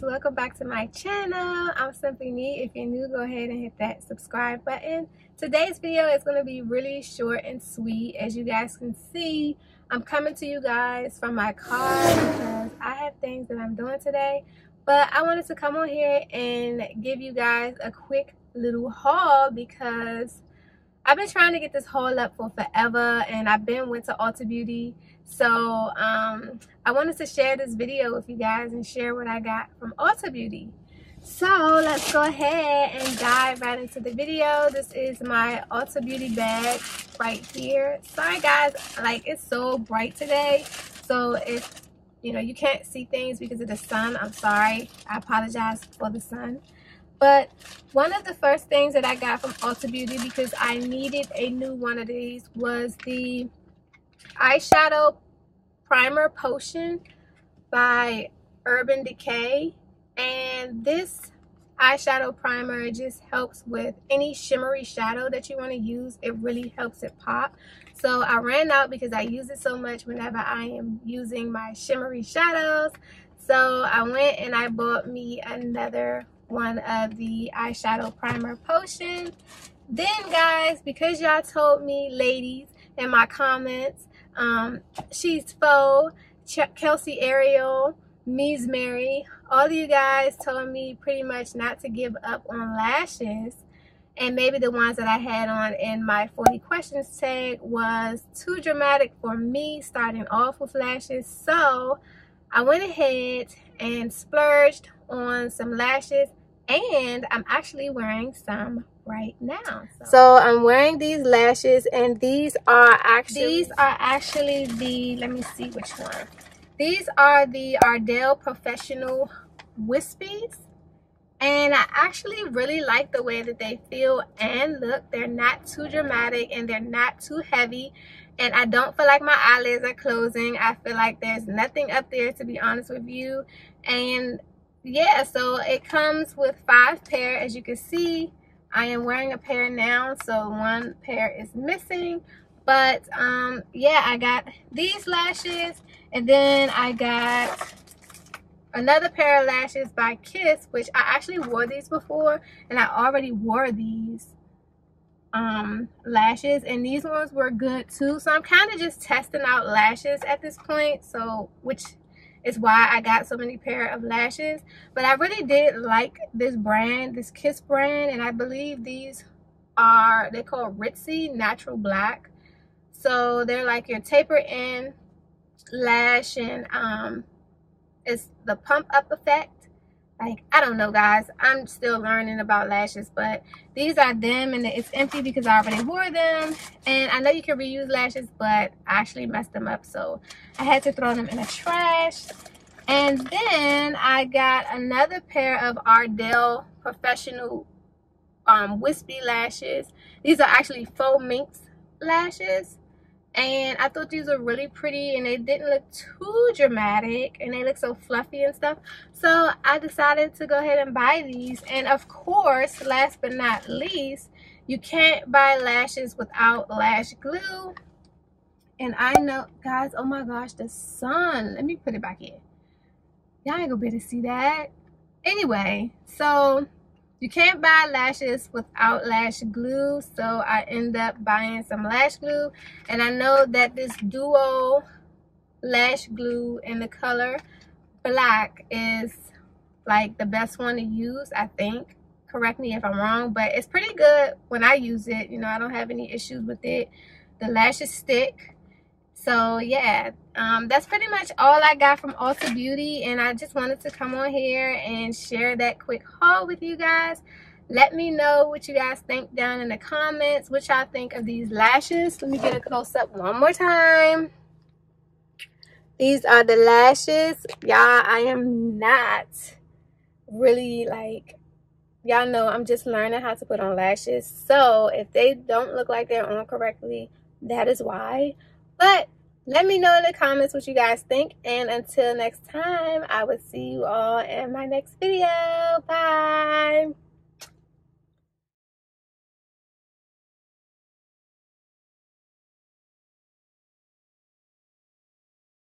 welcome back to my channel. I'm Simplyy Nee if you're new go ahead and hit that subscribe button. Today's video is going to be really short and sweet. As you guys can see i'm coming to you guys from my car because i have things that i'm doing today. But i wanted to come on here and give you guys a quick little haul because I've been trying to get this haul up for forever and I've been went to Ulta Beauty so um, I wanted to share this video with you guys and share what I got from Ulta Beauty. So let's go ahead and dive right into the video. This is my Ulta Beauty bag right here. Sorry guys, like it's so bright today. So if you know you can't see things because of the sun, I'm sorry. I apologize for the sun. But one of the first things that I got from Ulta Beauty because I needed a new one of these was the eyeshadow primer potion by Urban Decay. And this eyeshadow primer just helps with any shimmery shadow that you want to use. It really helps it pop. So I ran out because I use it so much whenever I am using my shimmery shadows. So I went and I bought me another one of the eyeshadow primer potion then guys because y'all told me ladies in my comments um, she's Faux, Ch Kelsey Ariel, Mies Mary. All of you guys told me pretty much not to give up on lashes. And maybe the ones that I had on in my 40 questions tag was too dramatic for me starting off with lashes. So I went ahead and splurged on some lashes and I'm actually wearing some right now. So. so, I'm wearing these lashes and these are actually these are actually the let me see which one. These are the Ardell Professional Wispies. And I actually really like the way that they feel and look. They're not too dramatic and they're not too heavy. And I don't feel like my eyelids are closing. I feel like there's nothing up there to be honest with you. And yeah, so it comes with five pair as you can see. I am wearing a pair now, so one pair is missing. But um, yeah, I got these lashes, and then I got another pair of lashes by Kiss, which I actually wore these before, and I already wore these um lashes and these ones were good too so i'm kind of just testing out lashes at this point so which is why I got so many pair of lashes. But I really did like this brand, this Kiss brand. And I believe these are, they call Ritzy Natural Black. So they're like your taper in lash and um, it's the pump up effect like i don't know guys. I'm still learning about lashes but these are them and it's empty because i already wore them. And i know you can reuse lashes but i actually messed them up so i had to throw them in the trash. And then i got another pair of ardell professional um wispy lashes. These are actually faux mink lashes and I thought these were really pretty and they didn't look too dramatic and they look so fluffy and stuff. So I decided to go ahead and buy these. And of course last but not least you can't buy lashes without lash glue. And I know guys oh my gosh the sun. Let me put it back in. Y'all ain't gonna be able to see that. Anyway so you can't buy lashes without lash glue so i end up buying some lash glue. And i know that this duo lash glue in the color black is like the best one to use i think. Correct me if i'm wrong but it's pretty good when i use it. You know i don't have any issues with it. The lashes stick so yeah um, that's pretty much all i got from ulta beauty and i just wanted to come on here and share that quick haul with you guys. Let me know what you guys think down in the comments. What y'all think of these lashes? Let me get a close-up one more time. These are the lashes. Y'all i am not really like y'all know i'm just learning how to put on lashes. So if they don't look like they're on correctly that is why but let me know in the comments what you guys think. And until next time, I will see you all in my next video. Bye.